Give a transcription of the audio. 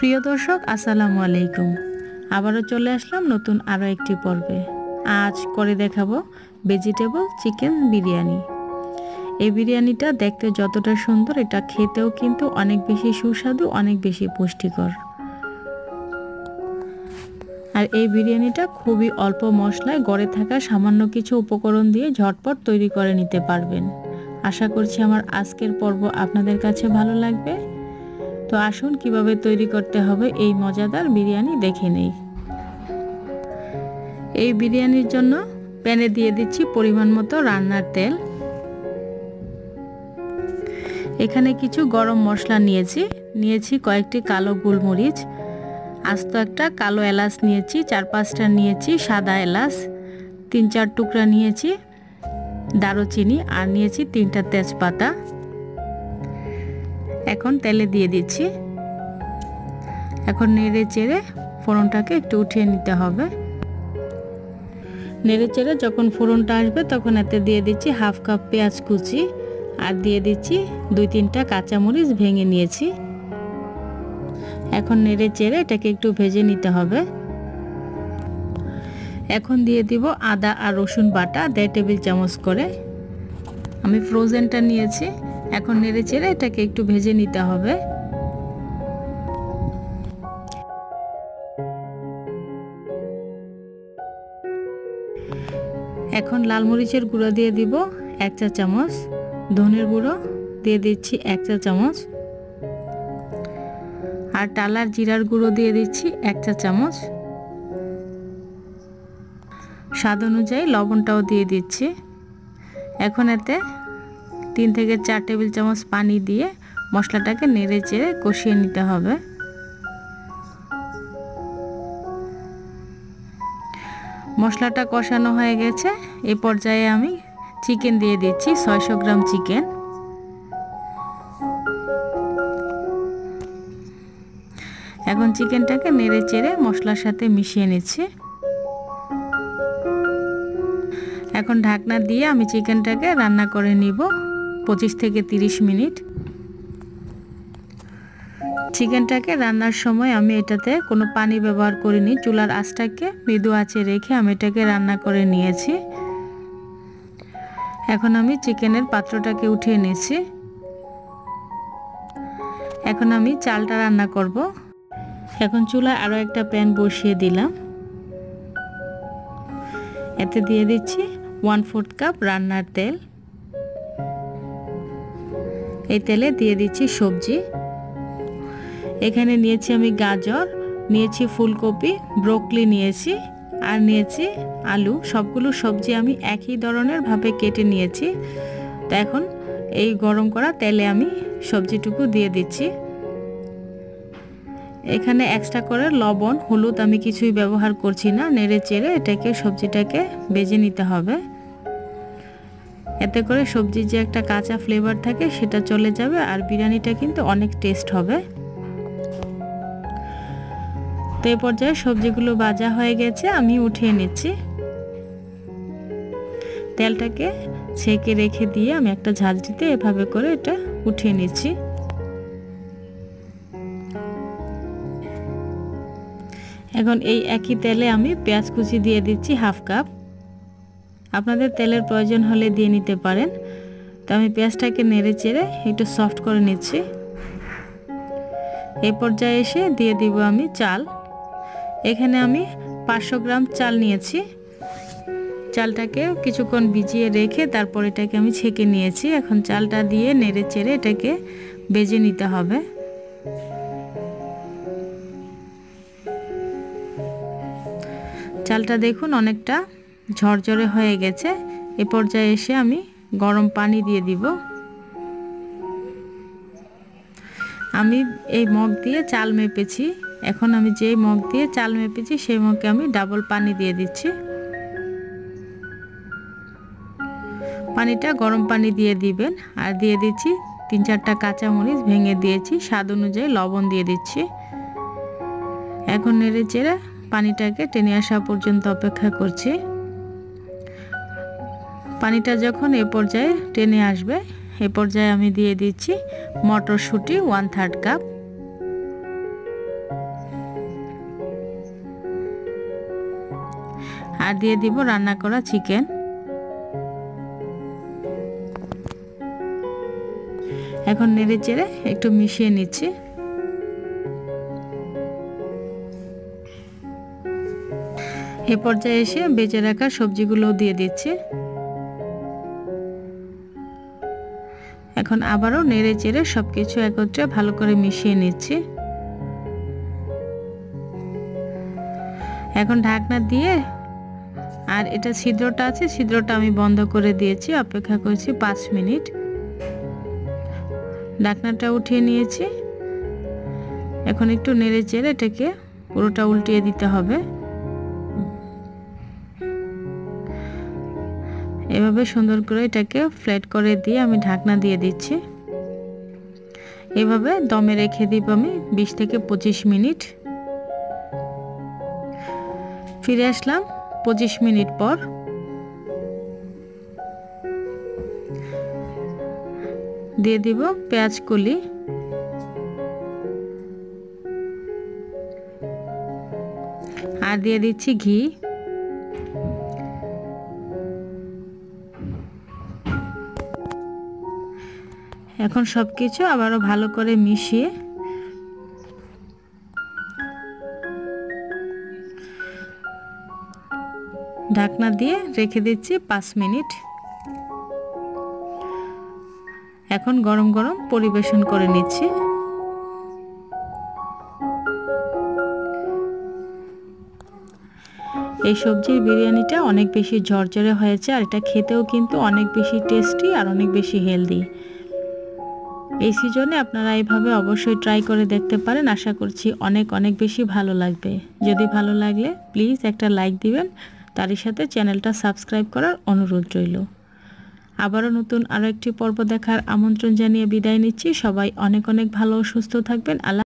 প্রিয় দর্শক, আসসালামু আলাইকুম। আবারও চলে আসলাম নতুন আরও একটি পর্বে। আজ করে দেখাবো ভেজিটেবল চিকেন বিরিয়ানি। এই বিরিয়ানিটা দেখতে যতটা সুন্দর, এটা খেতেও কিন্তু অনেক বেশি সুস্বাদু, অনেক বেশি পুষ্টিকর। আর এই বিরিয়ানিটা খুবই অল্প মশলায় গড়ে থাকা সামান্য কিছু উপকরণ দিয়ে ঝটপট তৈরি করে নিতে পারবেন। আশা করছি আমার আজকের পর্ব আপনাদের কাছে ভালো লাগবে। তো আসুন, কীভাবে তৈরি করতে হবে এই মজাদার বিরিয়ানি দেখে নেই। এই বিরিয়ানির জন্য প্যানে দিয়ে দিচ্ছি পরিমাণ মতো রান্নার তেল। এখানে কিছু গরম মশলা নিয়েছি। নিয়েছি কয়েকটি কালো গোলমরিচ, আস্ত একটা কালো এলাচ নিয়েছি, চার পাঁচটা নিয়েছি সাদা এলাচ, তিন চার টুকরা নিয়েছি দারুচিনি, আর নিয়েছি তিনটা তেজপাতা। এখন তেলে দিয়ে দিচ্ছি। এখন নেড়ে চেড়ে ফোড়নটাকে একটু উঠিয়ে নিতে হবে। নেড়ে চেড়ে যখন ফোড়নটা আসবে তখন এতে দিয়ে দিচ্ছি হাফ কাপ পেঁয়াজ কুচি আর দিয়ে দিচ্ছি দুই তিনটা কাঁচামরিচ ভেঙে নিয়েছি। এখন নেড়ে চেড়ে এটাকে একটু ভেজে নিতে হবে। এখন দিয়ে দিব আদা আর রসুন বাটা দেড় টেবিল চামচ করে। আমি ফ্রোজেনটা নিয়েছি। এখন নেড়ে চেড়ে এটাকে একটু ভেজে নিতে হবে। এখন লাল মরিচের গুঁড়ো দিয়ে দিব এক চা চামচ, ধনের গুঁড়ো দিয়ে দিচ্ছি এক চা চামচ, আর টালার জিরার গুঁড়ো দিয়ে দিচ্ছি এক চা চামচ। স্বাদ অনুযায়ী লবণটাও দিয়ে দিচ্ছি। এখন এতে তিন থেকে চার টেবিল চামচ পানি দিয়ে মশলাটাকে নেড়ে চেড়ে কষিয়ে নিতে হবে। মশলাটা কষানো হয়ে গেছে। এ পর্যায়ে আমি চিকেন দিয়ে দিচ্ছি, ছয়শো গ্রাম চিকেন। এখন চিকেনটাকে নেড়ে চেড়ে মশলার সাথে মিশিয়ে নিচ্ছি। এখন ঢাকনা দিয়ে আমি চিকেনটাকে রান্না করে নিব। পঁচিশ থেকে তিরিশ মিনিট। চিকেনটাকে রান্নার সময় আমি এটাতে কোনো পানি ব্যবহার করিনি। চুলার আঁচটাকে মৃদু আঁচে রেখে আমি এটাকে রান্না করে নিয়েছি। এখন আমি চিকেনের পাত্রটাকে উঠিয়ে নিয়েছি। এখন আমি চালটা রান্না করব। এখন চুলায় আরও একটা প্যান বসিয়ে দিলাম। এতে দিয়ে দিচ্ছি ওয়ান ফোর্থ কাপ রান্নার তেল। এই তেলে দিয়ে দিচ্ছি সবজি। এখানে নিয়েছি আমি গাজর, নিয়েছি ফুলকপি, ব্রোকলি নিয়েছি, আর নিয়েছি আলু। সবগুলো সবজি আমি একই ধরনের ভাবে কেটে নিয়েছি। তো এখন এই গরম করা তেলে আমি সবজিটুকু দিয়ে দিচ্ছি। এখানে এক্সট্রা করে লবণ, হলুদ আমি কিছুই ব্যবহার করছি না। নেড়ে চেড়ে এটাকে, সবজিটাকে বেজে নিতে হবে। এতে করে সবজির যে একটা কাঁচা ফ্লেভার থাকে, সেটা চলে যাবে আর বিরিয়ানিটা কিন্তু অনেক টেস্ট হবে। তো এই পর্যায়ে সবজিগুলো ভাজা হয়ে গেছে, আমি উঠিয়ে নিচ্ছি। তেলটাকে ছেঁকে রেখে দিয়ে আমি একটা ঝাঁঝরিতে এভাবে করে এটা উঠিয়ে নিচ্ছি। এখন এই একই তেলে আমি পেঁয়াজ কুচি দিয়ে দিচ্ছি হাফ কাপ। আপনাদের তেলের প্রয়োজন হলে দিয়ে নিতে পারেন। তো আমি পেঁয়াজটাকে নেড়ে চেড়ে একটু সফট করে নিচ্ছি। এই পর্যায়ে এসে দিয়ে দিব আমি চাল। এখানে আমি পাঁচশো গ্রাম চাল নিয়েছি। চালটাকে কিছুক্ষণ ভিজিয়ে রেখে তারপর এটাকে আমি ছেঁকে নিয়েছি। এখন চালটা দিয়ে নেড়ে চেড়ে এটাকে বেজে নিতে হবে। চালটা দেখুন অনেকটা ঝরঝরে হয়ে গেছে, এ পর্যায়ে এসে আমি গরম পানি দিয়ে দিব। আমি এই মগ দিয়ে চাল মেপেছি। এখন আমি যেই মগ দিয়ে চাল মেপেছি, সেই মগে আমি ডাবল পানি দিয়ে দিচ্ছি। পানিটা গরম পানি দিয়ে দিবেন, আর দিয়ে দিচ্ছি তিন চারটা কাঁচামরিচ ভেঙে দিয়েছি, স্বাদ অনুযায়ী লবণ দিয়ে দিচ্ছি। এখন নেড়ে চেড়ে পানিটাকে টেনে আসা পর্যন্ত অপেক্ষা করছি। পানিটা যখন এ পর্যায়ে টেনে আসবে, এ পর্যায়ে আমি দিয়ে দিচ্ছি মটরশুঁটি ওয়ান থার্ড কাপ আর দিয়ে দিব রান্না করা চিকেন এখন নেড়ে চেড়ে একটু মিশিয়ে নিচ্ছি। এ পর্যায়ে এসে বেঁচে রাখা সবজিগুলোও দিয়ে দিচ্ছি। এখন আবারও নেড়ে চেড়ে সব কিছু একত্রে ভালো করে মিশিয়ে নিচ্ছি। এখন ঢাকনা দিয়ে, আর এটা ছিদ্রটা আছে, ছিদ্রটা আমি বন্ধ করে দিয়েছি, অপেক্ষা করছি পাঁচ মিনিট। ঢাকনাটা উঠিয়ে নিয়েছি। এখন একটু নেড়ে চেড়ে এটাকে পুরোটা উল্টিয়ে দিতে হবে। এভাবে সুন্দর করে এটাকে ফ্ল্যাট করে দিয়ে আমি ঢাকনা দিয়ে দিচ্ছি। এভাবে দমে রেখে দিব আমি বিশ থেকে পঁচিশ মিনিট। ফিরে আসলাম পঁচিশ মিনিট পর। দিয়ে দিব পেঁয়াজ কলি। আর দিয়ে দিচ্ছি ঘি। এখন সব কিছু আবারও ভালো করে মিশিয়ে ঢাকনা দিয়ে রেখে দিচ্ছি পাঁচ মিনিট। এখন গরম গরম পরিবেশন করে নিচ্ছি। এই সবজির বিরিয়ানিটা অনেক বেশি ঝরঝরে হয়েছে আর এটা খেতেও কিন্তু অনেক বেশি টেস্টি আর অনেক বেশি হেলদি এই সিজনে আপনারা এইভাবে অবশ্যই ট্রাই করে দেখতে পারেন। আশা করছি অনেক অনেক বেশি ভালো লাগবে। যদি ভালো লাগলে প্লিজ একটা লাইক দিবেন। তারই সাথে চ্যানেলটা সাবস্ক্রাইব করার অনুরোধ রইল। আবারও নতুন আরও একটি পর্ব দেখার আমন্ত্রণ জানিয়ে বিদায় নিচ্ছি। সবাই অনেক অনেক ভালো সুস্থ থাকবেন। আল্লাহ